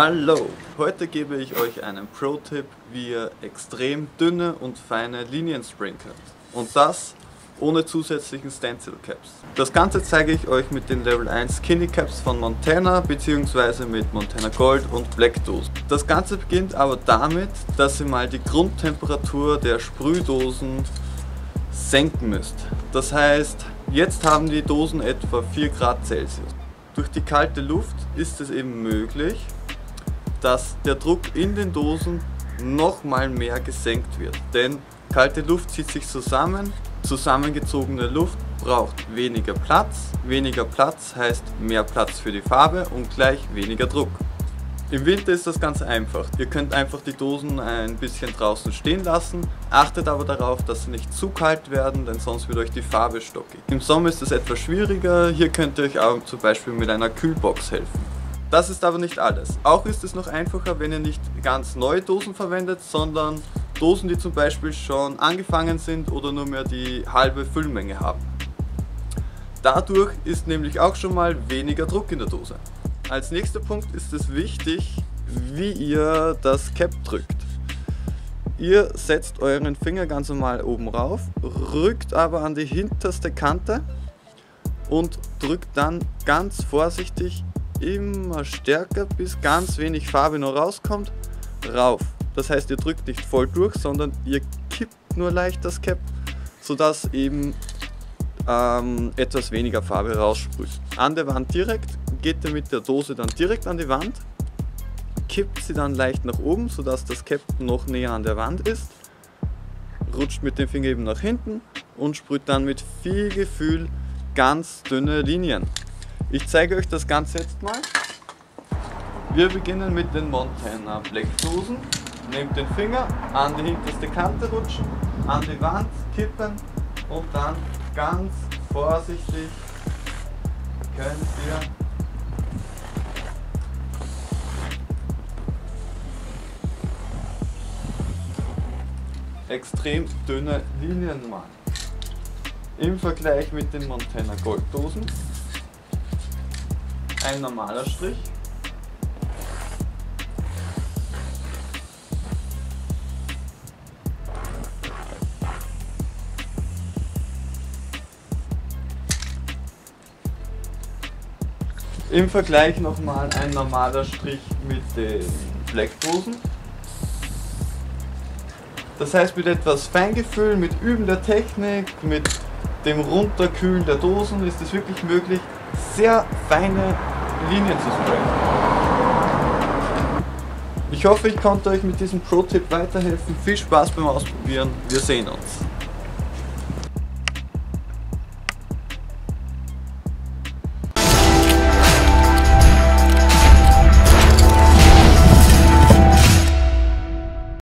Hallo! Heute gebe ich euch einen Pro-Tipp, wie ihr extrem dünne und feine Linien sprayen könnt. Und das ohne zusätzlichen Stencil Caps. Das Ganze zeige ich euch mit den Level 1 Skinny Caps von Montana bzw. mit Montana Gold und Black Dosen. Das Ganze beginnt aber damit, dass ihr mal die Grundtemperatur der Sprühdosen senken müsst. Das heißt, jetzt haben die Dosen etwa 4 Grad Celsius. Durch die kalte Luft ist es eben möglich, dass der Druck in den Dosen noch mal mehr gesenkt wird. Denn kalte Luft zieht sich zusammen, zusammengezogene Luft braucht weniger Platz, weniger Platz heißt mehr Platz für die Farbe und gleich weniger Druck. Im Winter ist das ganz einfach. Ihr könnt einfach die Dosen ein bisschen draußen stehen lassen, achtet aber darauf, dass sie nicht zu kalt werden, denn sonst wird euch die Farbe stockig. Im Sommer ist es etwas schwieriger, hier könnt ihr euch auch zum Beispiel mit einer Kühlbox helfen. Das ist aber nicht alles. Auch ist es noch einfacher, wenn ihr nicht ganz neue Dosen verwendet, sondern Dosen, die zum Beispiel schon angefangen sind oder nur mehr die halbe Füllmenge haben. Dadurch ist nämlich auch schon mal weniger Druck in der Dose. Als nächster Punkt ist es wichtig, wie ihr das Cap drückt. Ihr setzt euren Finger ganz normal oben rauf, rückt aber an die hinterste Kante und drückt dann ganz vorsichtig immer stärker, bis ganz wenig Farbe noch rauskommt, rauf. Das heißt, ihr drückt nicht voll durch, sondern ihr kippt nur leicht das Cap, sodass eben ähm, etwas weniger Farbe raussprüht. An der Wand direkt, geht ihr mit der Dose dann direkt an die Wand, kippt sie dann leicht nach oben, sodass das Cap noch näher an der Wand ist, rutscht mit dem Finger eben nach hinten und sprüht dann mit viel Gefühl ganz dünne Linien. Ich zeige euch das Ganze jetzt mal. Wir beginnen mit den Montana Black Dosen. Nehmt den Finger an die hinterste Kante rutschen, an die Wand kippen und dann ganz vorsichtig könnt ihr extrem dünne Linien machen. Im Vergleich mit den Montana Gold Dosen ein normaler Strich. Im Vergleich nochmal ein normaler Strich mit den Blackdosen. Das heißt mit etwas Feingefühl, mit Üben der Technik, mit dem Runterkühlen der Dosen ist es wirklich möglich, sehr feine Linien zu sprayen. Ich hoffe, ich konnte euch mit diesem Pro-Tipp weiterhelfen. Viel Spaß beim Ausprobieren. Wir sehen uns.